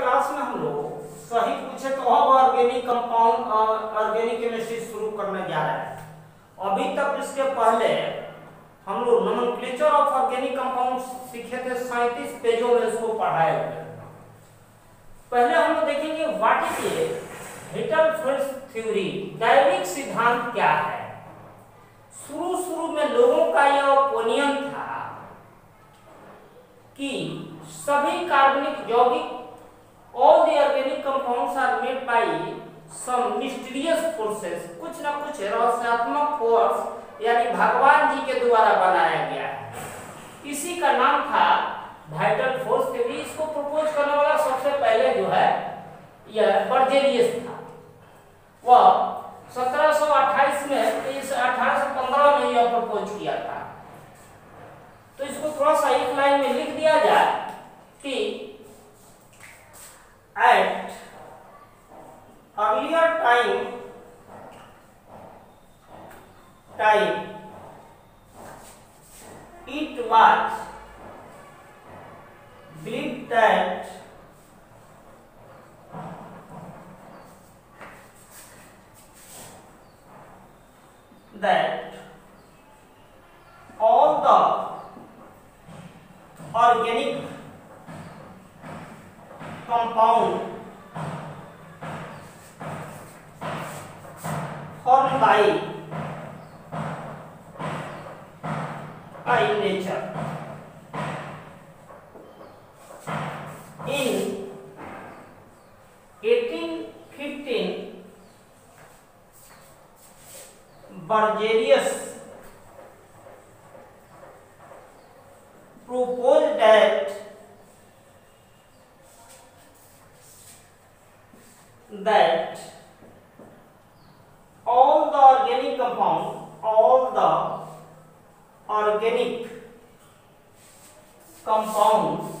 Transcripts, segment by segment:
Class में हम लोग सही पूछे तो अब ऑर्गेनिक कंपाउंड ऑर्गेनिक केमिस्ट्री शुरू करने जा रहे हैं। अभी तक इसके पहले हम लोग नोमेनक्लेचर ऑफ़ ऑर्गेनिक कंपाउंड सीखे थे 37 पेजों में इसको पढ़ाए हुए। पहले हम लोग देखेंगे व्हाट इज़ ए हिटलफ्रेंस थ्योरी दैविक सिद्धांत क्या है? शुरू शुरू में लोगों का यह ओपिनियन था कि सभी कार्बनिक यौगिक all the organic compounds are made by some mysterious forces. कुछ ना कुछ रहस्यात्मक फोर्स यानी भगवान जी के द्वारा बनाया गया है। इसी का नाम था वाइटल फोर्स थ्योरी इसको प्रपोज करने वाला सबसे पहले जो है, यह बर्जेलियस था। वह 1728 में इस 1815 में यह प्रपोज किया था। तो इसको थोड़ा सा एक लाइन में लिख दिया जाए कि at earlier time time it was believed that that all the organic compound formed by nature in 1815 Burgerius proposed that that all the organic compound, all the organic compounds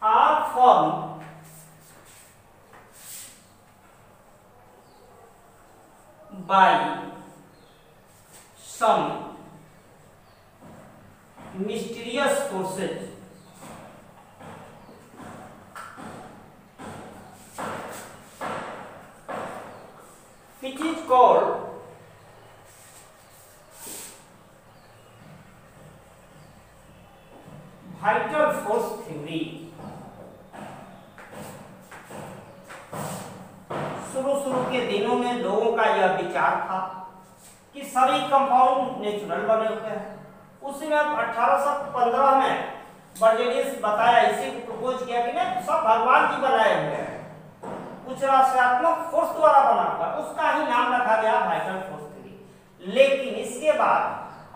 are formed by some mysterious forces which is called vital force theory शुरू शुरू के दिनों में लोगों का यह विचार था कि सभी कंपाउंड नेचुरल बने हुए हैं। उसी में 1815 में बर्जेलियस बताया, इसी को प्रपोज किया कि नहीं, सब भगवान जी बनाए हुए हैं। कुछ राष्ट्रात्मक फोर्स द्वारा बना हुआ उसका ही नाम रखा गया वाइटल फोर्स थ्योरी लेकिन इसके बाद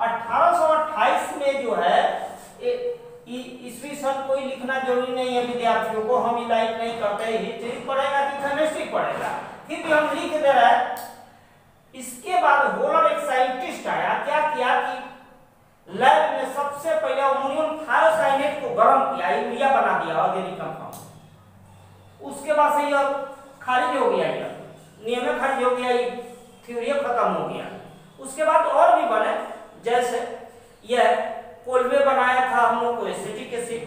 1828 में जो है ईस्वी सन कोई लिखना ज़रूरी नहीं है विद्यार्थियों को, हम इलाइट नहीं करते हिस्ट्री पढ़ेगा कि केमिस्ट्री पढ़ेगा। फिर भी हम लिख दे रहे इसके बाद होलर एक साइंटिस्ट आया, क्या किया कि लैब में सबसे पहले अमोनियम थायोसाइनेट को गर्म किया यूरिया बना दिया ऑर्गेनिक कंपाउंड उसके बाद से यह खारिज हो गया, यह नियम खारिज हो गया ये थ्योरी खत्म हो गया। उसके बाद और भी बने, जैसे यह कोलवे बनाया था हम लोग को एसिटिक एसिड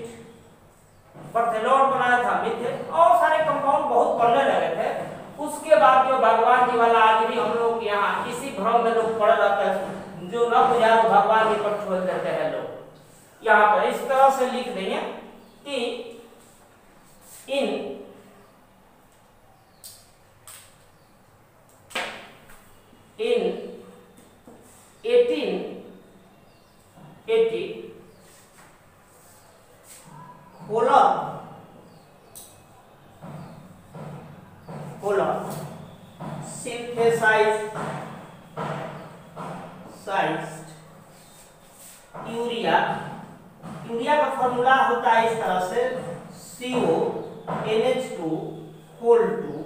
बर्थेलोर बनाया था मिथेन और सारे कंपाउंड बहुत बनने लगे थे। उसके बाद जो भगवान जी वाला आज भी हम लोग यहाँ, इसी भ्रम में लोग पड़ जाते हैं। जो न बुझा वो भगवान जी पर छोड़ देते हैं लोग। यहाँ पर इस तरह से लिख देंगे कि in in 1880 Holland Holland synthesized sized urea urea का फॉर्मूला होता है इस तरह से CO NH2 whole 2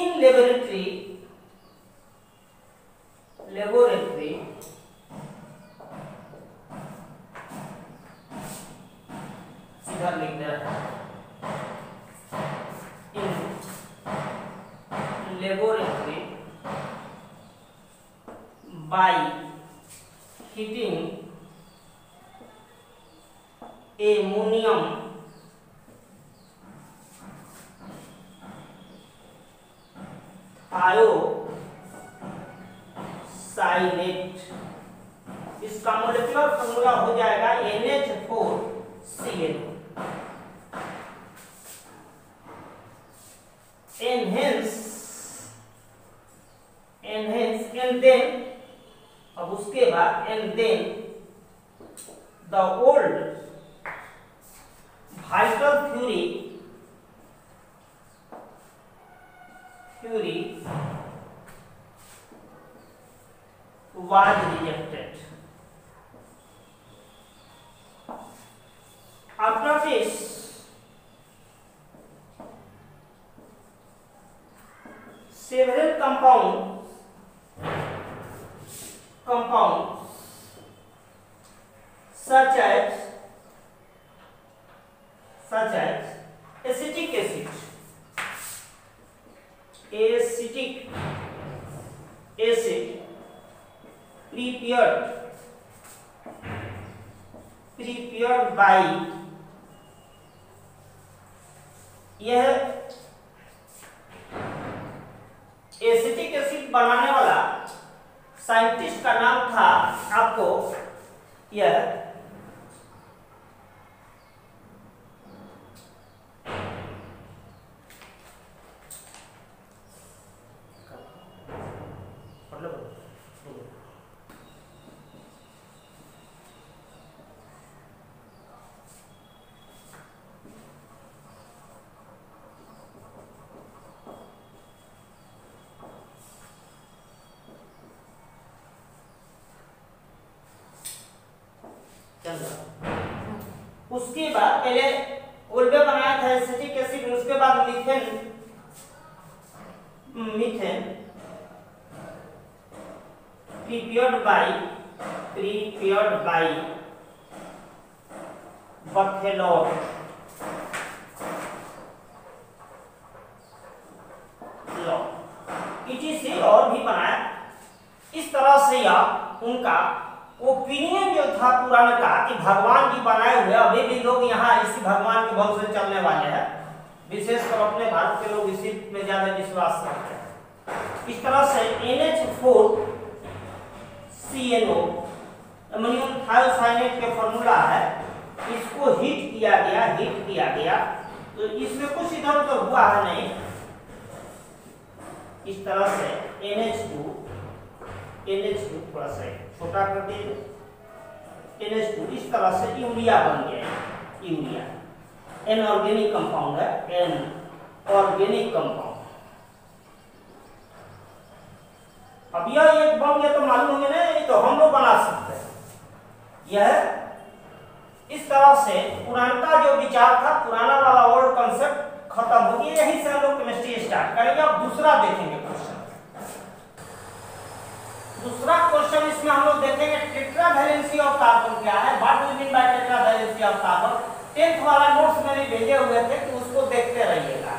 in laboratory laboratory सीधा लिख दे रहा in laboratory by heating ammonium आयो साइनेट इसका मोलिकुलर फॉर्मूला हो जाएगा NH4Cl and चल रहा उसके बाद पहले ओल्डे बनाया था एसिटिक एसिड उसके बाद methane methane, prepared by prepared by Berthelot law. इसी से और भी बनाया। इस तरह से यह उनका ओपिनियन जो था पुराने का कि भगवान जी बनाए हुए अभी भी लोग यहाँ इसी भगवान के वंश से चलने वाले हैं। विशेषकर अपने भारत के लोग इसी में ज़्यादा विश्वास रखते हैं। इस तरह से NH4 CNO अमोनियम थायोसाइनेट के फॉर्मूला है। इसको हीट किया गया हीट किया गया। तो इसमें कुछ इधर उधर हुआ है नहीं। इस तरह से NH2 NH2 थोड़ा सा छोटा कर दिए NH2 इस तरह से यूरिया बन गया यूरिया। एन ऑर्गेनिक कंपाउंड है एन ऑर्गेनिक कंपाउंड अब यह एक बन गया तो मालूम होंगे ना, ये तो हम लोग बना सकते हैं। यह इस तरह से पुराना जो विचार था, पुराना वाला ओल्ड कंसेप्ट खत्म हो गया, यही से हम लोग केमिस्ट्री स्टार्ट करेंगे, अब दूसरा देखेंगे। दूसरा क्वेश्चन इसमें हम लोग देखेंगे टेट्रा वैलेंसी ऑफ़ कार्बन क्या है? What do mean by tetra valency of carbon tenth वाला नोट्स मैंने भेजे हुए थे कि उसको देखते रहिएगा।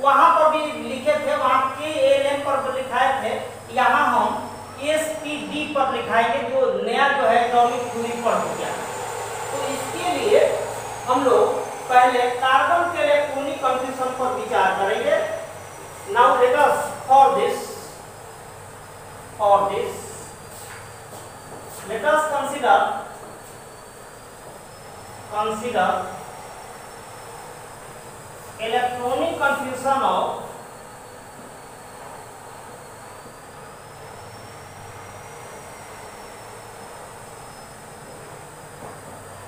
वहाँ पर भी लिखे थे, वहाँ के एलएम पर लिखाए थे। यहाँ हम एस पी डी पर लिखाएँगे, जो नया जो है एटॉमिक थ्योरी पढ़ गया। तो इसके लिए हम लोग पहले कार्बन के इलेक्ट्रॉनिक कंफिगरेशन पर विचार करेंगे। Now let us for this for this let us consider consider electronic confusion of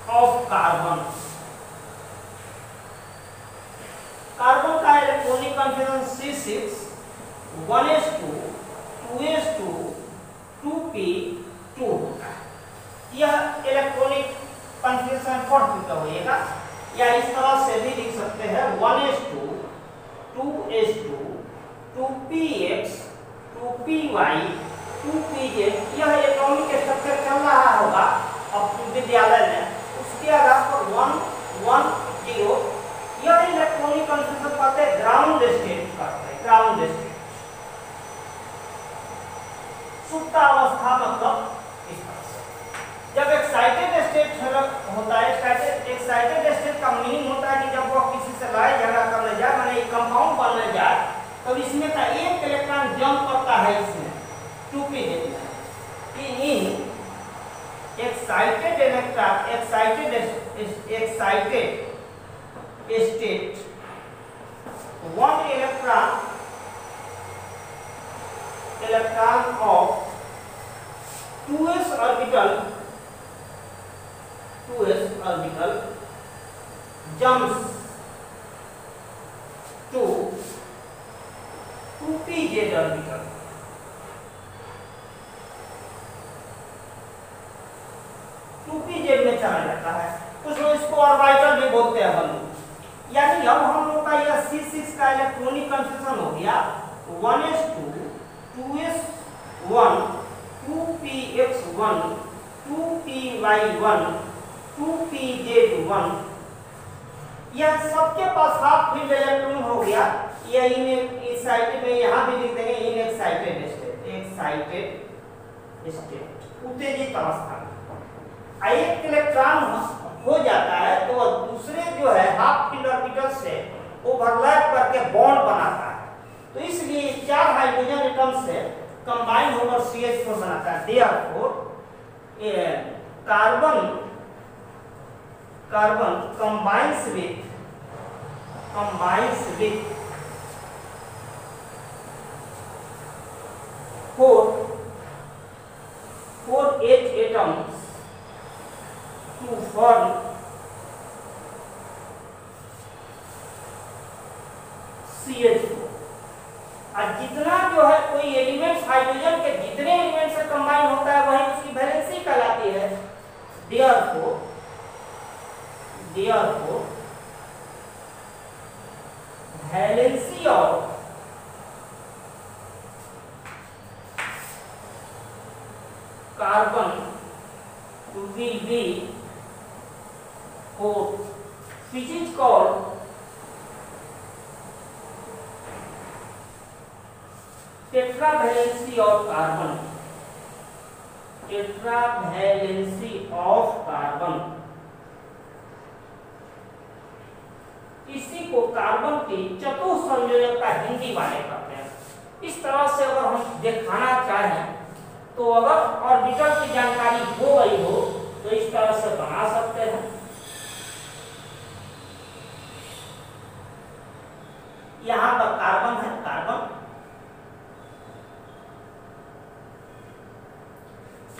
of carbon carbon का electronic confusion C6 1s2 2s2 2p2 होता है यह इलेक्ट्रॉनिक चुका होइएगा या इस तरह से भी लिख सकते हैं 1s2 2s2 2px 2py 2pz यह एटॉमिक स्ट्रक्चर चल रहा होगा, अब विद्यालय में। उसके आधार पर 1 1 0 यह इलेक्ट्रॉनिक कंफ्यूजन कहते हैं ग्राउंड स्टेट कहते हैं ग्राउंड स्टेट सुप्तावस्था मतलब जब एक्साइटेड स्टेट होता है एक्साइटेड स्टेट का मीनिंग होता है कि जब वह किसी से लड़ाई, झगड़ा करने जाए मैंने एक कंपाउंड बनने जाए तो इसमें का एक इलेक्ट्रॉन जंप करता है इसमें two P in excited electron excited excited state one electron electron of 2s orbital 2s orbital jumps to 2pz orbital two P Z में चला जाता है। कुछ लोग इसको ऑर्बिटल भी बोलते हैं हम यानी अब हम लोग का यह सी सिक्स का इलेक्ट्रॉनिक कंसेशन हो गया one S two two S one two P X one two P Y one two P Z one. यह सबके पास हाफ़ फ़ील्ड इलेक्ट्रॉन हो गया। यह इन एक्साइटेड में, यहाँ भी लिख देंगे, in excited state excited state उत्तेजित अवस्था में। एक इलेक्ट्रॉन हो जाता है तो दूसरे जो है हाफ़ फ़ील्ड ऑर्बिटल से ओवरलैप करके बॉन्ड बनाता है। तो इसलिए चार हाइड्रोजन एटम से कंबाइन होकर CH4 बनाता है। Therefore carbon carbon combines with combines with four four H atoms to form CH4 और जितना जो है कोई एलिमेंट्स हाइड्रोजन के जितने एलिमेंट से कंबाइन होता है वही उसकी वैलेंसी कहलाती है therefore therefore valency of carbon will be called which is called tetravalency of carbon. Tetravalency of carbon. इसी को कार्बन की चतुसंयोजकता हिंदी वाले कहते हैं। इस तरह से अगर हम दिखाना चाहें तो अगर ऑर्बिटल की जानकारी हो गई हो तो इस तरह से बना सकते हैं यहाँ पर कार्बन है कार्बन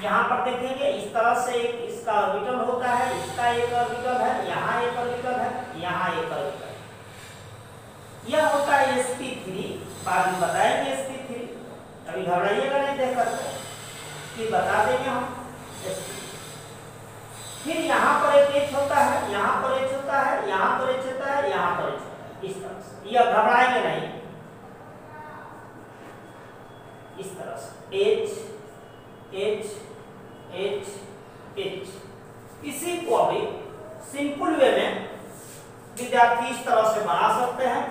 यहाँ पर देखेंगे इस तरह से एक इसका ऑर्बिटल होता है, इसका एक ऑर्बिटल है, यहाँ एक ऑर्बिटल है, यहाँ एक ऑर्बिटल यह होता है sp3 बाद में बताएँगे sp3 अभी घबराइएगा नहीं, देख सकते कि बता देंगे हम फिर यहाँ पर एक एच होता है, यहाँ पर एच होता है, यहाँ पर एच होता है, यहाँ पर एच होता है। इस तरह से। यह घबराएँगे नहीं। इस तरह से। एच एच एच एच इसी को अभी सिंपल वे में विद्यार्थी इस तरह से बना सकते हैं।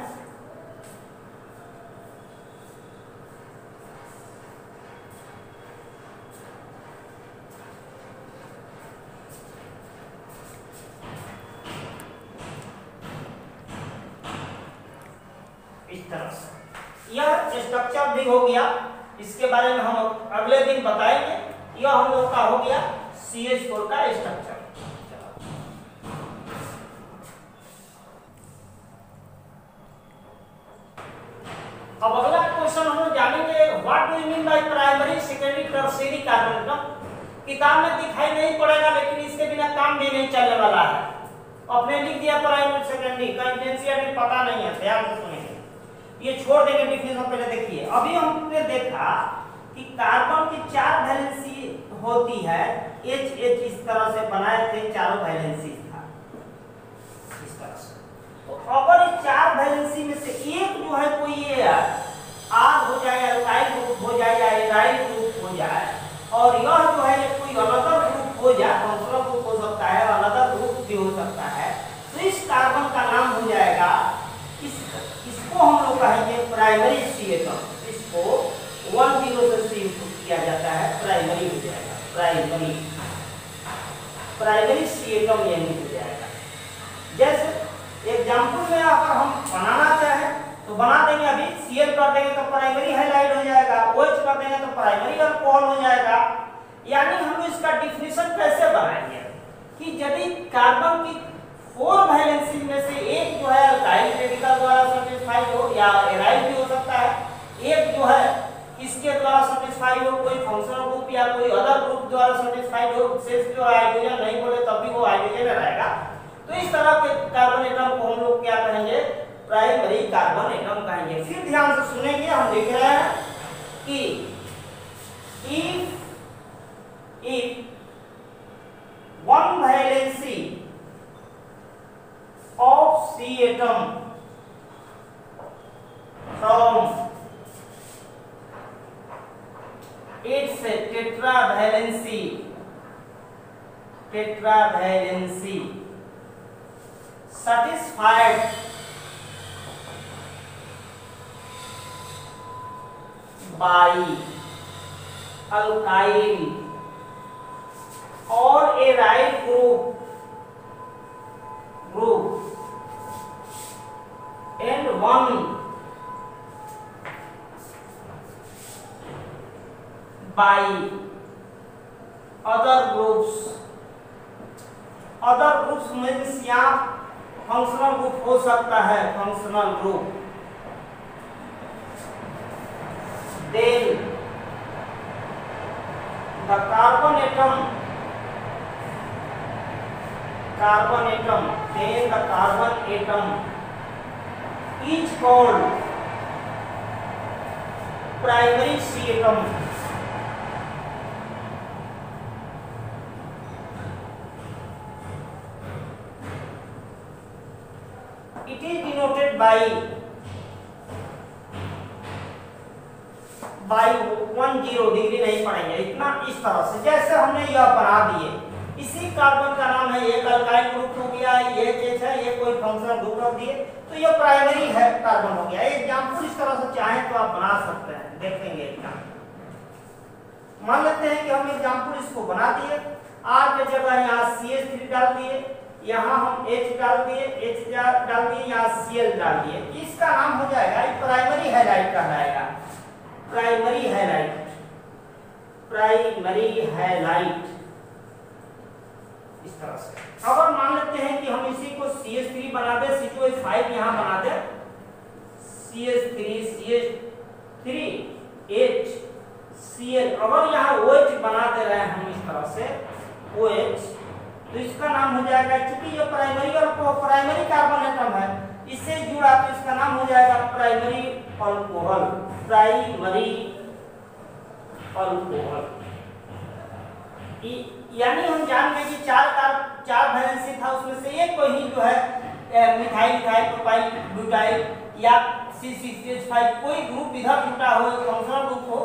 इस तरह से। यह स्ट्रक्चर भी हो गया। इसके बारे में हम अगले दिन बताएँगे। यह हम लोग का हो गया सी एच फोर का स्ट्रक्चर अब अगला क्वेश्चन हम जानेंगे what do you mean by primary secondary tertiary carbon का किताब में दिखाई नहीं पड़ेगा, लेकिन इसके बिना काम भी नहीं चलने वाला है। अपने लिख दिया प्राइमरी सेकेंडरी का कंटेंसिया भी पता नहीं है, ध्यान से सुनिए। ये छोड़ देंगे डिफिनेशन पहले देखिए। अभी हमने देखा कि कार्बन की चार वैलेंसी होती है एच एच इस तरह से बनाए थे, चारों वैलेंसी था। इस तरह से। तो अगर इस चार वैलेंसी में से एक जो है कोई ये आर हो जाए अल्काइल ग्रुप हो जाए, या एराइल ग्रुप हो जाए, और यह जो है कोई अलग ग्रुप हो जाए फंक्शनल ग्रुप हो सकता है अलग ग्रुप भी हो सकता है तो इस कार्बन का नाम हो जाएगा, इस, इसको हम लोग कहेंगे प्राइमरी सी इसको वन ज़ीरो से सी किया जाता है प्राइमरी हो जाएगा प्राइमरी प्राइमरी सी एटम यही हो जाएगा। जैसे एग्ज़ाम्पल में अगर हम बनाना चाहें तो बना देंगे अभी सीएल कर देंगे तो प्राइमरी हाइलाइट हो जाएगा ओएच कर देंगे तो प्राइमरी अल्कोहल हो जाएगा। यानी हम इसका डिफिनेशन कैसे बनाएँगे? कि यदि कार्बन की फोर वैलेंसी में से एक जो है अल्काइल रेडिकल द्वारा सेटिस्फाइड हो या एराइल भी हो सकता है, एक जो है किसके द्वारा सेटिस्फाइड हो, कोई फंक्शनल ग्रुप या कोई अदर ग्रुप द्वारा सेटिस्फाइड हो सिर्फ़ जो हाइड्रोजन नहीं बोले तब भी वो हाइड्रोजन रहेगा। तो इस तरह के कार्बन एटम को हम लोग क्या कहेंगे? प्राइमरी कार्बन एटम कहेंगे। फिर ध्यान से सुनेंगे, हम देख रहे हैं कि if if one valency of C atom from its tetravalency tetravalency satisfied by alkyl और aryl group group and one by other groups other groups means यहाँ फंक्शनल ग्रुप हो सकता है functional group then the carbon atom carbon atom then the carbon atom is called primary C atom by one zero degree नहीं पड़ेंगे इतना इस तरह से। जैसे हमने यह बना दिए। इसी कार्बन का नाम है एक अल्काइल ग्रुप हो गया, ये जैसे ये कोई फंक्शनल ग्रुप रख दिए तो ये प्राइमरी है कार्बन हो गया। एग्ज़ाम्पल इस तरह से चाहे तो आप बना सकते हैं। देखेंगे मान लेते हैं कि हम एग्ज़ाम्पल इसको बना दिए। आर के जगह यहाँ सी एच थ्री डाल दिए। यहाँ हम H डाल दिए, H डाल दिए, यहाँ Cl डाल दिए। इसका नाम हो जाएगा प्राइमरी हैलाइट कहलाएगा। प्राइमरी हैलाइट प्राइमरी हैलाइट इस तरह से। अगर मान लेते हैं कि हम इसी को CH3 बना दे C2H5 यहाँ बना दे CH3 CH3 H Cl अगर यहाँ OH बना दे रहे हैं हम इस तरह से OH तो इसका नाम हो जाएगा क्योंकि ये प्राइमरी और प्राइमरी कार्बन एटम है, इससे जुड़ा तो इसका नाम हो जाएगा प्राइमरी अल्कोहल प्राइमरी अल्कोहल यानी हम जान गए कि चार कार चार वैलेंसी था, उसमें से एक को ही जो है मिथाइल इथाइल प्रोपाइल, ब्यूटाइल या C C C, H five, कोई ग्रुप इधर जुटा हो फंक्शनल ग्रुप हो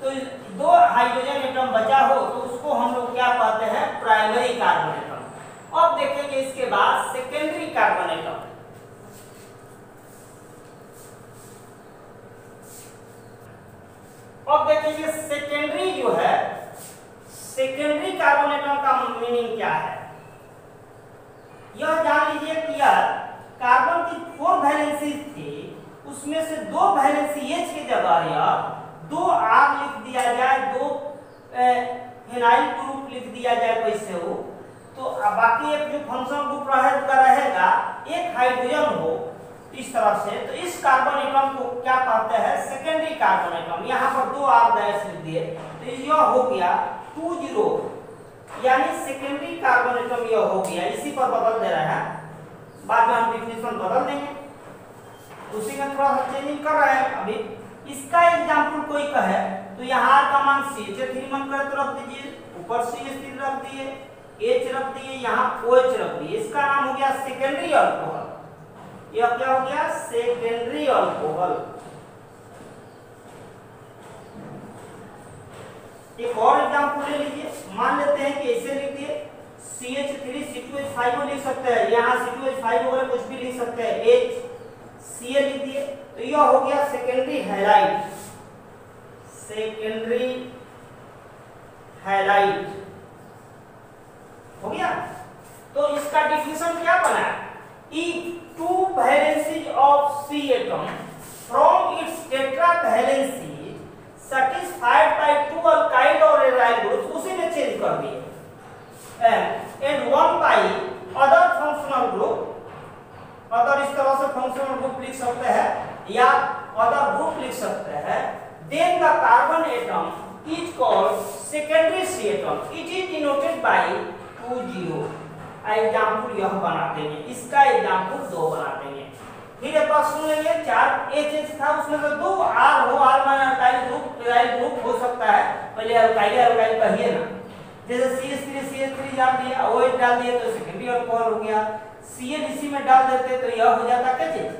तो दो हाइड्रोजन एटम बचा हो तो उसको हम लोग क्या कहते हैं, प्राइमरी कार्बन एटम। अब देखेंगे इसके बाद सेकेंडरी कार्बन एटम। अब देखेंगे सेकेंडरी जो है सेकेंडरी कार्बन एटम का मीनिंग क्या है? यह जान लीजिए कि यार कार्बन की फोर वैलेंसी थी, उसमें से दो वैलेंसी एच की जगह या दो आर लिख दिया जाए, दो फिनाइल ग्रुप लिख दिया जाए कैसे हो? तो बाकी एक जो फ़ंक्शन ग्रुप रहेगा, एक हाइड्रोजन हो इस तरह से। तो इस कार्बन एटम को क्या कहते हैं? सेकेंडरी कार्बन एटम यहाँ पर दो आर डैश लिख दिए। तो यह हो गया टू ज़ीरो यानी सेकेंडरी कार्बन एटम यह हो गया। इसी पर बदल दे रहा है। बाद में हम डिफिनेशन बदल देंगे। उसी में थोड़ा सा चेंजिंग कर रहे हैं अभी। इसका एग्ज़ाम्पल कोई कहे तो यहाँ का मान सी एच थ्री मन करे तो रख दीजिए। ऊपर सी एच थ्री रख दिए। एच रख दिए। यहाँ ओ एच रख दिए। इसका नाम हो गया सेकेंडरी अल्कोहल यह क्या हो गया? सेकेंडरी अल्कोहल एक और एग्जांपल ले लीजिए। मान लेते हैं कि ऐसे लिख दिए CH3 C2H5 लिख सकते हैं। यहाँ C2H5 वगैरह कुछ भी लिख सकते हैं। H Cl लिख दिए तो यह हो गया सेकेंडरी हैलाइट सेकेंडरी हैलाइट हो गया? तो इसका डिफिनेशन क्या बना? If two valencies of C atom from its tetravalency satisfied by two alkyl or aryl groups उसी ने चेंज कर दिए and one by other functional group other इस तरह से functional group लिख सकते हैं या other group लिख सकते हैं then the carbon atom is called secondary C atom it is denoted by 20 example यह बना देंगे, इसका एग्ज़ाम्पल दो बना देंगे। फिर एक बात सुन लेंगे, चार एच एच था, उसमें से दो आर हो आर माने अल्काइल ग्रुप एराइल ग्रुप हो सकता है, पहले अल्काइल अल्काइल कहिए ना। जैसे C S three C S three डाल दिया ओ डाल दिया तो सेकेंडरी अल्कोहल हो गया। सी एन इसी में डाल देते तो यह हो जाता क्या चीज़?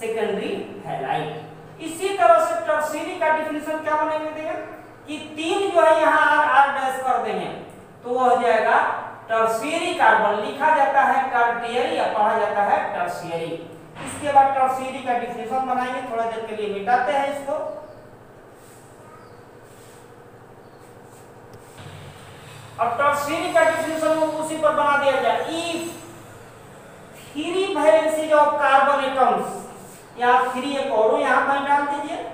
सेकेंडरी हैलाइड इसी तरह से टर्शियरी का डिफिनेशन क्या बनेंगे देखिए कि तीन जो है यहाँ आर आर डैश कर देंगे तो वो हो जाएगा टर्शियरी कार्बन लिखा जाता है टर्टियरी या पढ़ा जाता है टर्शियरी इसके बाद टर्शियरी का डिफिनेशन बनाएँगे, थोड़ा देर के लिए मिटाते हैं इसको। अब टर्शियरी का डिफिनेशन उसी पर बना दिया जाए। If three valencies of carbon atoms यहाँ थ्री एक और यहाँ पर डाल दीजिए।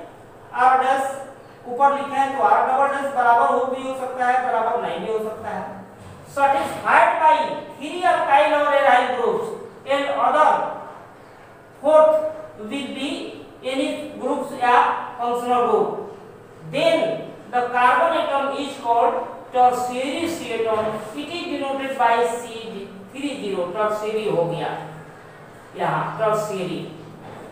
आर डैश ऊपर लिखे हैं तो आर डबल डैश बराबर हो भी हो सकता है, बराबर नहीं भी हो सकता है। Satisfied by three alkyl or aryl groups and other fourth will be any groups या functional group then the carbon atom is called tertiary C atom it is denoted by C30 tertiary हो गया यहाँ tertiary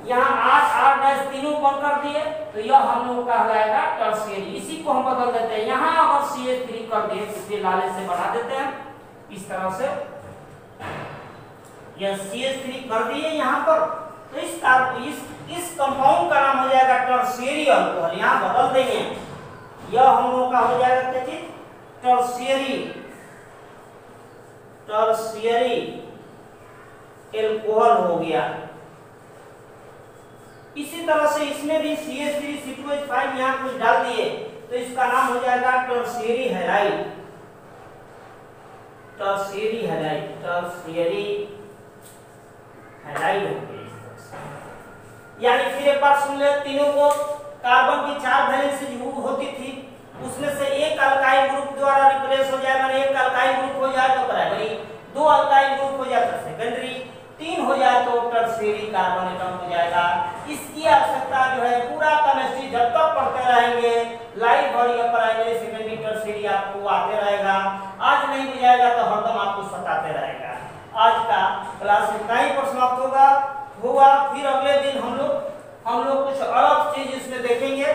यहाँ आठ आठ dash तीनों पर कर दिए तो यह हम लोग का जाएगा टर्शियरी इसी को हम बदल देते हैं। यहाँ अगर सी एच थ्री कर दिए तो इसे लाले से बढ़ा देते हैं। इस तरह से यह सी एच थ्री कर दिए यहाँ पर। तो इस इस इस कंपाउंड का नाम हो जाएगा टर्शियरी अल्कोहल यहाँ बदल देंगे। यह हम लोग का हो जाएगा क्या चीज़? टर्शियरी टर्शियरी एल्कोहल हो गया। इसी तरह से इसमें भी C H three C two H five यहाँ कुछ डाल दिए तो इसका नाम हो जाएगा tertiary halide tertiary halide tertiary halide हो यानी फिर एक बार सुन ले, तीनों को कार्बन की चार वैलेंसी होती थी, उसमें से एक अल्काइल ग्रुप द्वारा रिप्लेस हो जाए, माने एक अल्काइल ग्रुप हो जाए तो प्राइमरी दो अल्काइल ग्रुप हो जाए तो सेकेंडरी तीन हो जाए तो टर्सरी कार्बन एटम हो जाएगा। इसकी आवश्यकता जो है, पूरा केमिस्ट्री जब तक पढ़ते रहेंगे लाइफ भर या प्राइमरी सेकेंडरी टर्सरी आपको आते रहेगा। आज नहीं बुझाएगा तो हरदम आपको सताते रहेगा। आज का क्लास इतना ही पर समाप्त होगा। हुआ, फिर अगले दिन हम लोग हम लोग कुछ अलग चीज़ इसमें देखेंगे।